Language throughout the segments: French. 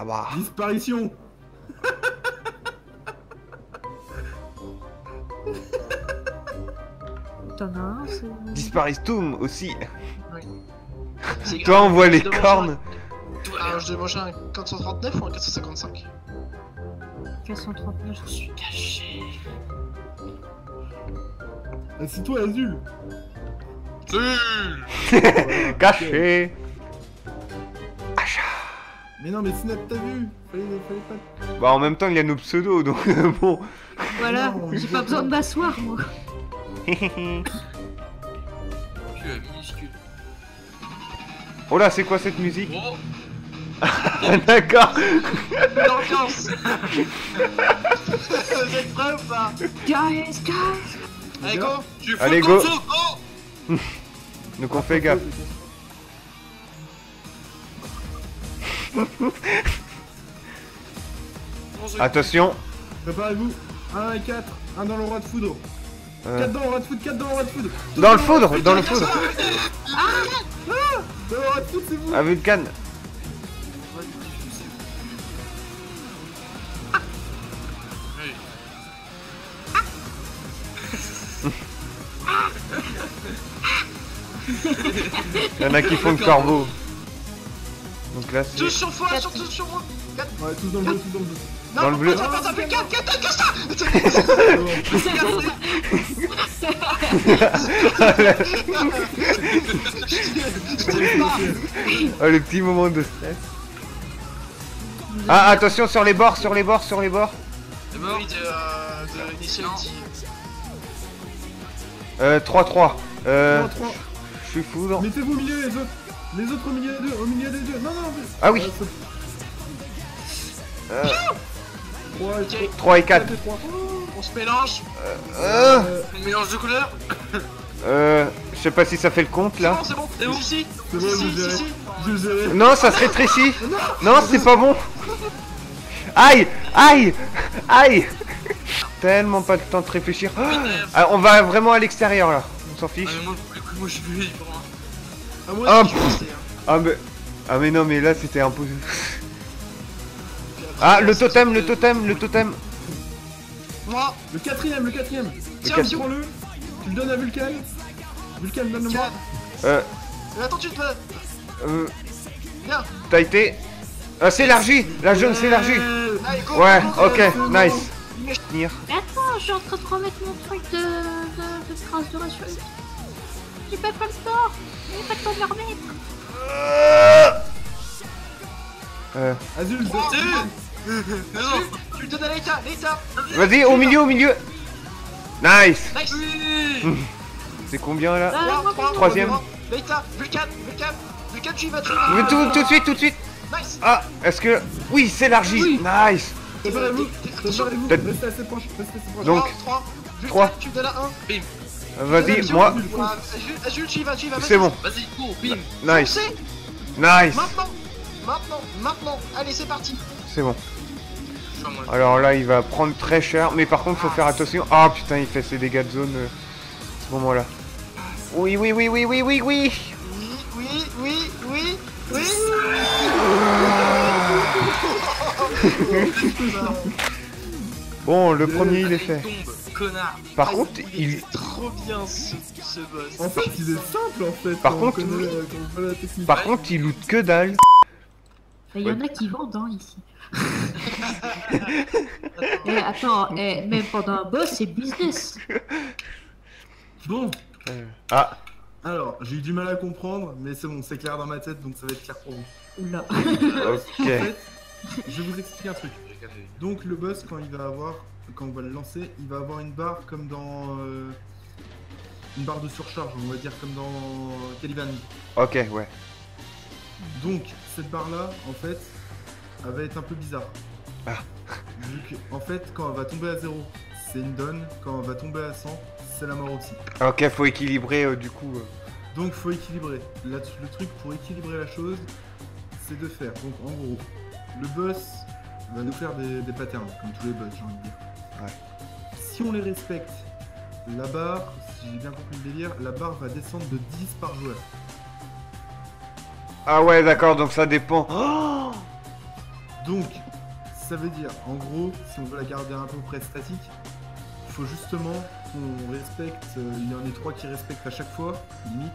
Ah bah. Disparition T'en as un, c'est... Disparitum aussi. C'est- Toi, on voit les cornes. Alors, je demande un 439 ou un 455 439, je suis Caché. Assis-toi, Azul Caché. Mais non, mais Snap, t'as vu fallait, fallait pas... Bah en même temps il y a nos pseudos donc bon. Voilà, j'ai pas besoin de m'asseoir, moi. Cul minuscule. Oh là c'est quoi cette musique Oh D'accord. L'ambiance Vous êtes prêts ou pas Guys, guys Allez, go Allez, fou go. go Donc on fait gaffe. Attention. Préparez-vous 1 et 4, 1 dans le roi de foudre. Euh, 4 dans le roi de foudre, 4 dans le roi de foudre. dans le foudre, dans le foudre. Dans le roi de foudre, c'est vous À Vulcan. Oui. Il y en a qui font le corbeau. Donc là Tous c'est. sur foi, sur tous sur moi Ouais, tous dans le bleu, tous dans le bleu. Non, Dans le bleu. Attends, attends, attends, 4, 4, que ça Oh le petit moment de stress. Ah attention sur les bords, sur les bords, sur les bords. Mort Oui, de, euh, de Initiality. Euh 3-3. Euh. 3, 3. Je suis foudre. Mettez-vous au milieu, les autres. Les autres au milieu des deux, au milieu des deux. Non, non, mais... Ah oui. Euh, 3 et 3. 3 et 4. 4 et 3. On se mélange. Euh, Euh, Un mélange de couleurs euh, je sais pas si ça fait le compte C'est là. bon, c'est bon. C'est Si, c'est Si, si, si, si. Non, ça se rétrécit. Non, c'est pas bon. Aïe, aïe, aïe. Tellement pas le temps de réfléchir. Ah, on va vraiment à l'extérieur là. On s'en Ah fiche. mais moi, moi je hein. Ah, moi Ah, hein. Ah mais, ah mais non mais là c'était impossible. Ah le totem, le totem, le totem. Moi, Le quatrième, le quatrième. tiens, Pio. Prends-le. Tu le donnes à Vulcan. Vulcan, donne-le-moi. Euh, Mais Attends, tu te euh, Viens. t'as été. Ah c'est élargi. La jaune s'élargit. Euh, Allez, go Ouais, ok, go, go, nice. go. Tenir. Mais attends, je suis en train de remettre mon truc de, de, de trace de ration. J'ai pas fait le sport J'ai pas le temps de le remettre Euh, Azul, Oh, Tu le donnes à l'État, l'État vas-y au milieu, au milieu. Nice. Nice C'est combien là Ah, Troisième. trois. L'État, Vulcan, Vulcan Vulcan, tu y vas, tout, tout de suite, tout de suite. Nice Ah, est-ce que... Oui, c'est élargi. Oui. Nice. Préparez-vous. Préparez-vous. Peut-être- Restez assez proche. Restez assez proche. Donc, 3, Vulcan, trois. tu me donnes à 1 Euh, Vas-y, moi. Azul, tu y vas, tu y vas, C'est bon. Vas-y, go, bim Nice. Nice. Maintenant Maintenant Maintenant Allez, c'est parti C'est bon. Alors là, il va prendre très cher. Mais par contre, faut faire attention. Ah putain, il fait ses dégâts de zone euh, à ce moment-là. Oui, oui, oui, oui, oui, oui, oui. Oui, oui, oui, oui, oui Bon, le premier, il est fait. Par Ah, contre, il trop bien ce, ce boss. En fait, il est simple en fait. Par quand contre- on connaît la- quand on connaît la technique. Par contre, il loot que dalle. Il y en a qui vendent, hein, ici. Eh, attends, eh, même pendant un boss, c'est business. Bon, Ah, alors, j'ai eu du mal à comprendre, mais c'est bon, c'est clair dans ma tête, donc ça va être clair pour vous. Oula. En ok. fait, je vais vous expliquer un truc. Donc le boss, quand il va avoir, quand on va le lancer, il va avoir une barre comme dans euh, une barre de surcharge, on va dire comme dans Caliban. Ok, ouais. Donc cette barre là, en fait, elle va être un peu bizarre. Ah. Vu que, en fait, quand elle va tomber à 0, c'est une donne. Quand elle va tomber à 100, c'est la mort aussi. Ok, faut équilibrer euh, du coup. euh. Donc faut équilibrer. Là, le truc pour équilibrer la chose, c'est de faire. Donc en gros, le boss va nous faire des, des patterns, comme tous les boss, j'ai envie de dire. Ouais. Si on les respecte, la barre, si j'ai bien compris le délire, la barre va descendre de 10 par joueur. Ah ouais, d'accord, donc ça dépend. Oh Donc, ça veut dire, en gros, si on veut la garder à peu près statique, il faut justement qu'on respecte, euh, il y en ait trois qui respectent à chaque fois, limite,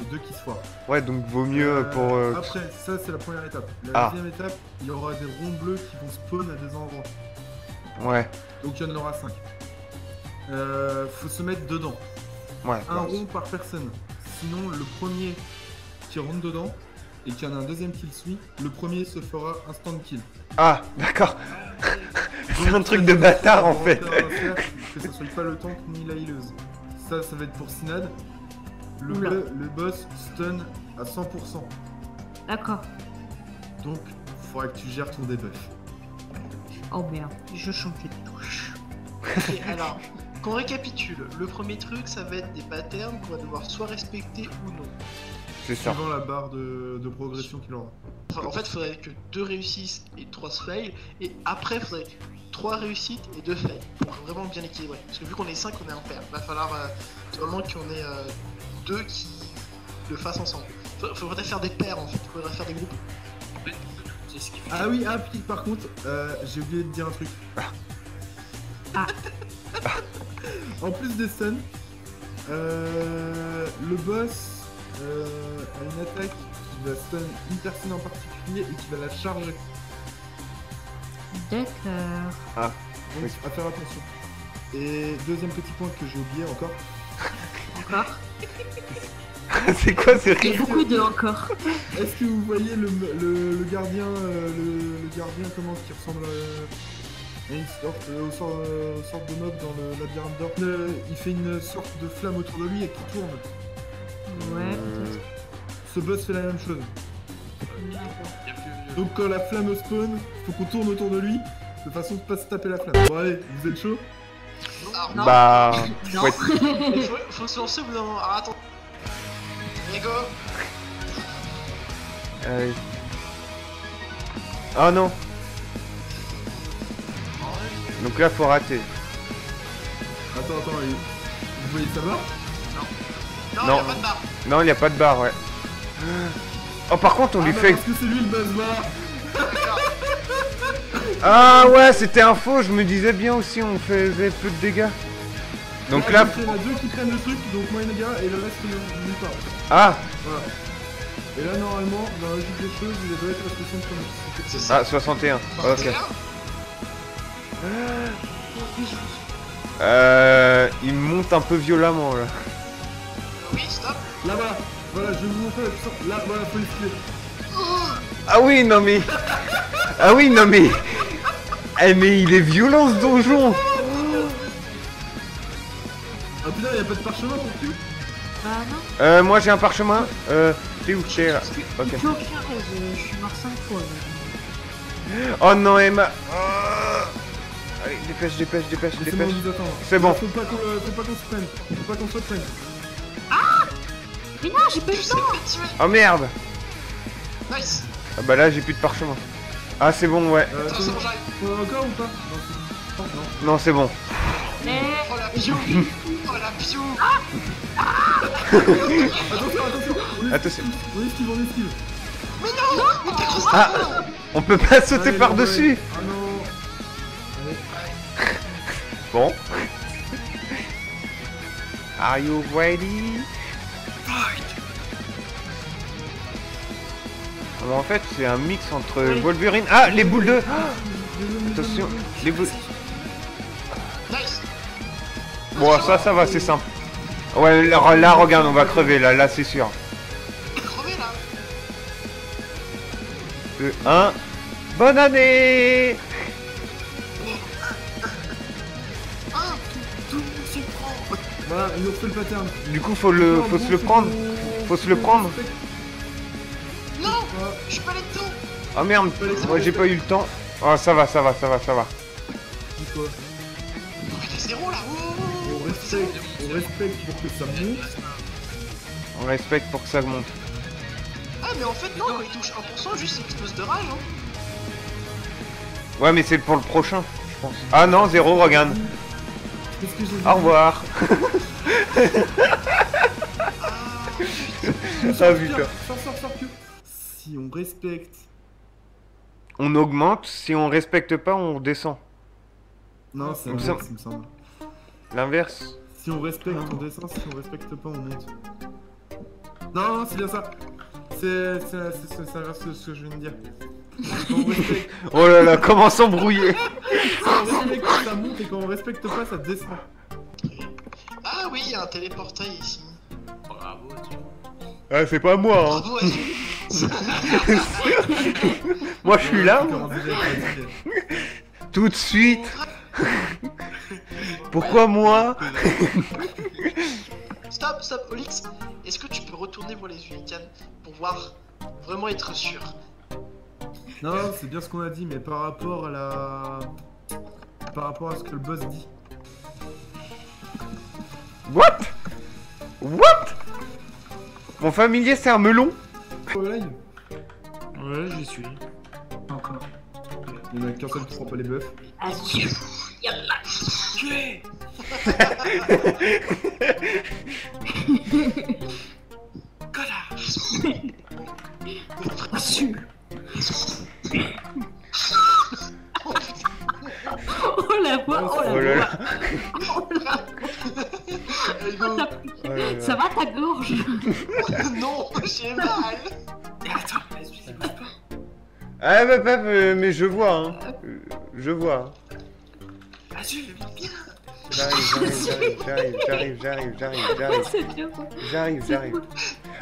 et deux qui se foirent. Ouais, donc vaut mieux Euh, pour. euh, Après, ça c'est la première étape. La Ah. deuxième étape, il y aura des ronds bleus qui vont spawn à des endroits. Ouais, Donc il y en aura 5. Euh, faut se mettre dedans. ouais. Un ouais. rond par personne. Sinon, le premier qui rentre dedans et qu'il y en a un deuxième qui le suit, le premier se fera instant kill. Ah, d'accord. C'est un truc de bâtard en fait. Que ce soit pas le tank ni la healeuse. Ça, ça va être pour Synad. Le, bleu- le boss stun à 100%. D'accord. Donc, faudra que tu gères ton debuff. Oh merde, je change les touches. Ok, alors, qu'on récapitule. Le premier truc, ça va être des patterns qu'on va devoir soit respecter ou non. C'est ça. Suivant la barre de, de progression qu'il aura. Enfin, en fait, il faudrait que deux réussissent et trois se fail. Et après, il faudrait trois réussites et deux fails. Pour vraiment bien équilibrer. Parce que vu qu'on est 5, on est impair. Il va falloir euh, vraiment qu'on ait euh, deux qui le fassent ensemble. Faut- Faudrait faire des paires en fait. Faudrait faire des groupes. Ah oui, ah puis par contre, euh, j'ai oublié de dire un truc. Ah. En plus des stuns, euh, le boss euh, a une attaque qui va stun une personne en particulier et qui va la charger. D'accord. Donc Oui. à faire attention. Et deuxième petit point que j'ai oublié encore. Encore. c'est quoi ce Il y a rire beaucoup de encore. Est-ce que vous voyez le, le- le gardien, euh, le, le gardien comment qui ressemble à, une sorte, euh, euh, de mobs dans le labyrinthe d'or Euh, Il fait une sorte de flamme autour de lui et qui tourne. Ouais, Euh. Ce boss fait la même chose. Il y Donc quand la flamme spawn, faut qu'on tourne autour de lui de façon de pas se taper la flamme. Bon allez, vous êtes chaud? Non. Bah. Non. il faut, faut se lancer au bout d'un moment. Alors attends. Allez, go euh, Oh non. Donc là, faut rater. Attends, attends, et- vous voyez ça va Non, Non. y a pas de barre. Non, il n'y a pas de barre, ouais. Oh, par contre, on lui Ah, bah, fait. Parce que c'est lui le buzz bar. Ah ouais, c'était un faux. Je me disais bien aussi, on faisait peu de dégâts. Donc là. il y en a deux qui prennent le truc, donc moi et les gars, et le reste nulle part. Ah Voilà. Et là, normalement, dans la logique des choses, il doit être de. C'est ça. Ah, 61. Ok. Là Euh. Il monte un peu violemment là. Oui, stop. Là-bas, voilà, je vais vous montrer la puissance. Là, voilà, faut. Ah oui, non mais. Ah oui, non mais. Eh mais il est violent ce donjon Ah putain, y'a pas de parchemin pour plus Bah non. Euh, moi j'ai un parchemin. Euh, t'es où T'es là Ok. Je suis mort 5 fois. là. Oh non, Emma Oh. Allez, dépêche, dépêche, dépêche, Mais dépêche. C'est bon. Faut pas qu'on euh, faut pas qu'on se prenne. Faut pas qu'on se prenne. Mais non, j'ai pas eu le temps. Oh merde Nice. Ah bah là j'ai plus de parchemin. Ah c'est bon, ouais. Euh, Attends, c'est bon, j'arrive. faut encore ou pas? Non, c'est bon. Non. Non, c'est bon. Mais Oh la piou. Oh la piou. Attention, attention. On Attention. esquive, on esquive, on esquive. Mais non Mais t'es trop Ah On peut pas sauter par-dessus ouais. Ah Bon. Are you ready? Ah bah, En fait, c'est un mix entre Ouais. Wolverine. Ah, les boules de. Ah, Désolé, Attention, les boules. Nice. Bon, ça, ça va, c'est simple. Ouais, là, là, regarde, on va crever, là, là, c'est sûr. Là. 2, 1. Bonne année Voilà, il nous refait le pattern. Du coup, faut le, faut se le prendre. Faut se le prendre. Non Je suis pas là-dedans. Oh merde, moi j'ai pas eu le temps. Oh, ça va, ça va, ça va, ça va. Dis quoi? Là. Respecte, on respecte pour que ça monte. On respecte pour que ça monte. Ah mais en fait non, quand il touche 1%, juste il explose de rage. Hein. Ouais, mais c'est pour le prochain, je pense. Ah non, zéro, regarde. Qu'est-ce que j'ai Au revoir. Ah, Ah putain. Que. Si on respecte on augmente, si on respecte pas, on descend. Non, c'est l'inverse, il me semble. L'inverse. Si on respecte, on descend. Si on respecte pas, on monte. Non, non, c'est bien ça. C'est l'inverse de ce que je viens de dire. Quand on respecte, Oh là là, comment s'embrouiller ça monte et quand on respecte pas, ça descend. Ah oui, il y a un téléportail ici. Bravo, tu Ah, c'est pas moi, hein. Moi, je suis là. Tout de suite. Pourquoi moi Stop, stop, Olix. Est-ce que tu peux retourner voir les Unitian pour voir vraiment être sûr? Non, c'est bien ce qu'on a dit, mais par rapport à la. Par rapport à ce que le boss dit. What? What? Mon familier, c'est un melon Oh, Ouais, j'y suis. Encore. Il y en a qu'un seul qui prend pas les. Azul. Yallah. Tué Ah, bah, bah, mais je vois, hein. Euh, Je vois. Azul, bien J'arrive, j'arrive, j'arrive, j'arrive, j'arrive, j'arrive, j'arrive, quoi. j'arrive, j'arrive.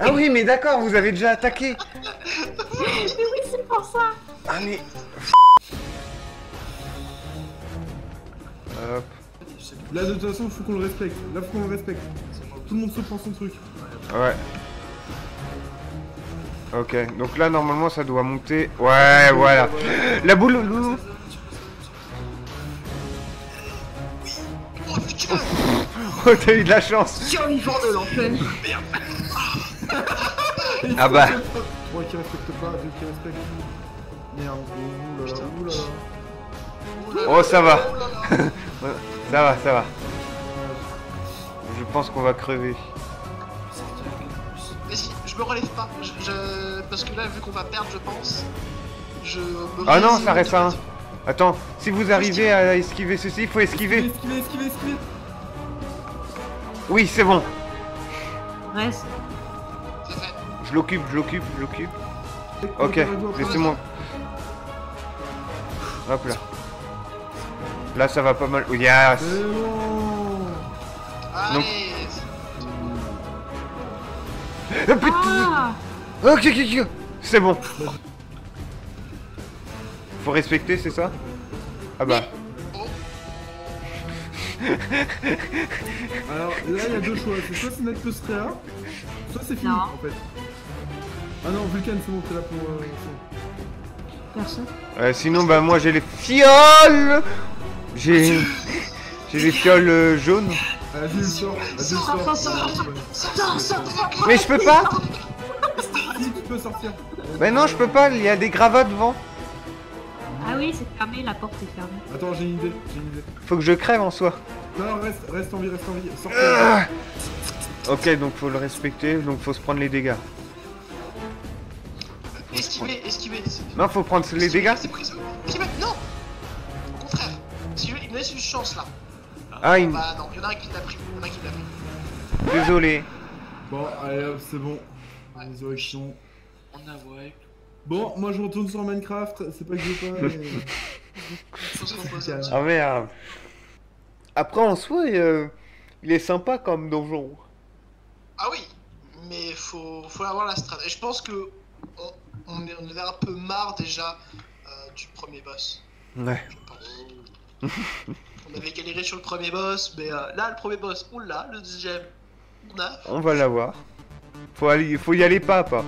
Ah oui, mais d'accord, vous avez déjà attaqué. Mais oui, c'est pour ça. Ah mais... Hop. Là, de toute façon, faut qu'on le respecte. Là, faut qu'on le respecte. Tout le monde se prend son truc. Ouais. Ok, donc là normalement ça doit monter. Ouais, voilà. La boule. loulou. Oh putain Oh, t'as eu de la chance. Survivant de l'enfer. Ah bah. 3 qui respectent pas, 2 qui respectent. Merde, là là. Oh, ça va. Ça va, ça va. Je pense qu'on va crever. Je me relève pas. Je, je- Parce que là, vu qu'on va perdre, je pense. Je me Ah non, ça reste un. Attends, si vous arrivez à esquiver ceci, il faut esquiver. Esquiver, esquiver, esquiver. Oui, c'est bon. Reste. Je l'occupe, je l'occupe, je l'occupe. Ok, laissez-moi. Hop là. Là, ça va pas mal. Oh, yes. Bon. Allez Ah, putain. Ah Ok, ok, ok. C'est bon. Faut respecter, c'est ça? Ah bah. Alors là, il y a deux choix. C'est soit c'est Net plus Réa, soit c'est fini Non. en fait. Ah non, Vulcan, c'est bon, t'es là pour. euh. Personne. Euh, sinon, bah moi j'ai les fioles. J'ai. J'ai les fioles euh, jaunes. Adil sort, Adil Sors, sort. sors, sors. Ouais. Sors, sors, sors. Mais je peux pas Si, tu peux sortir. Mais non, je peux pas, il y a des gravats devant. Ah oui, c'est fermé, la porte est fermée. Attends, j'ai une idée, j'ai une idée. Faut que je crève en soi. Non, reste, reste en vie, reste en vie. Sortez. Ah ok, donc faut le respecter, donc faut se prendre les dégâts. Esquiver, esquiver. Non, faut prendre les esquiver, dégâts non Au contraire. Esquiver, il me laisse une chance là. Ah, il... Bah non, il y en a un qui l'a pris. Il y en a un qui l'a pris. désolé. Bon, allez hop, c'est bon. Résurrection. On a ouais. Bon, moi je retourne sur Minecraft, c'est pas que je veux pas. mais- Faut se reposer. un petit Ah merde. Après, en soi, euh, il est sympa comme donjon. Ah oui, mais faut, faut avoir la strat. Et je pense que on, on, est- on avait un peu marre déjà euh, du premier boss. Ouais. Je pense. on avait galéré sur le premier boss, mais euh, là le premier boss, on l'a, le deuxième, on a. On va l'avoir. Faut, faut y aller pas pas.